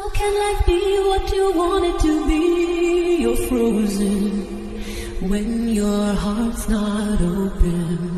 How can life be what you want it to be? You're frozen when your heart's not open.